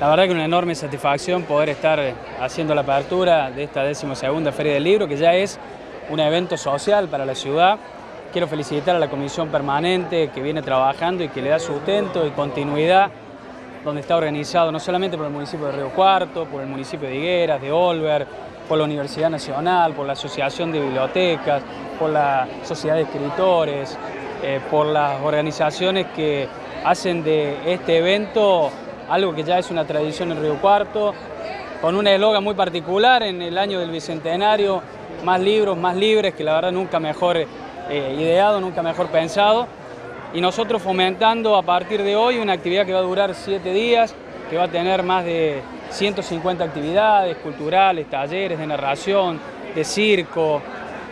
La verdad que una enorme satisfacción poder estar haciendo la apertura de esta decimosegunda Feria del Libro, que ya es un evento social para la ciudad. Quiero felicitar a la comisión permanente que viene trabajando y que le da sustento y continuidad, donde está organizado no solamente por el municipio de Río Cuarto, por el municipio de Higueras, de Olver, por la Universidad Nacional, por la Asociación de Bibliotecas, por la Sociedad de Escritores, eh, por las organizaciones que hacen de este evento algo que ya es una tradición en Río Cuarto, con una eslogan muy particular en el año del Bicentenario, más libros, más libres, que la verdad nunca mejor eh, ideado, nunca mejor pensado. Y nosotros fomentando a partir de hoy una actividad que va a durar siete días, que va a tener más de 150 actividades culturales, talleres de narración, de circo,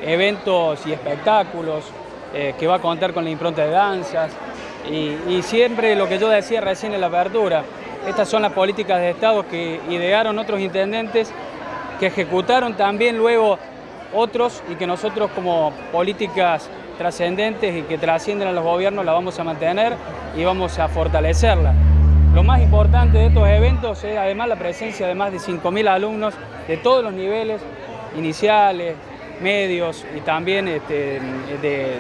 eventos y espectáculos, eh, que va a contar con la impronta de danzas. Y, y siempre lo que yo decía recién en la apertura, estas son las políticas de Estado que idearon otros intendentes, que ejecutaron también luego otros y que nosotros como políticas trascendentes y que trascienden a los gobiernos la vamos a mantener y vamos a fortalecerla. Lo más importante de estos eventos es además la presencia de más de 5.000 alumnos de todos los niveles, iniciales, medios y también este,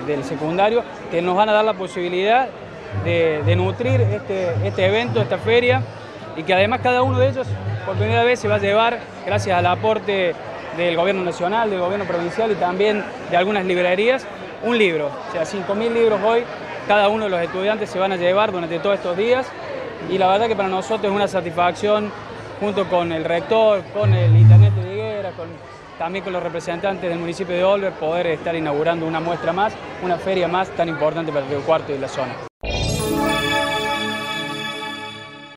del secundario, que nos van a dar la posibilidad de, nutrir este, este, evento, esta feria, y que además cada uno de ellos por primera vez se va a llevar, gracias al aporte del gobierno nacional, del gobierno provincial y también de algunas librerías, un libro. O sea, 5.000 libros hoy, cada uno de los estudiantes se van a llevar durante todos estos días y la verdad que para nosotros es una satisfacción junto con el rector, con el intendente de Higuera, con, también con los representantes del municipio de Olver, poder estar inaugurando una muestra más, una feria más tan importante para el Río Cuarto y la zona.